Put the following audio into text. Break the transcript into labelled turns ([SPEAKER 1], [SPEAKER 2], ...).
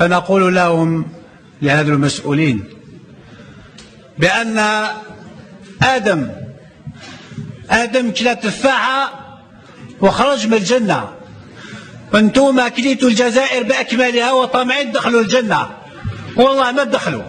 [SPEAKER 1] فنقول لهم لهذا المسؤولين بأن آدم آدم كلا تفاحة وخرج من الجنة. وأنتم كليتوا الجزائر بأكملها وطمعين دخلوا الجنة. والله ما دخلوا.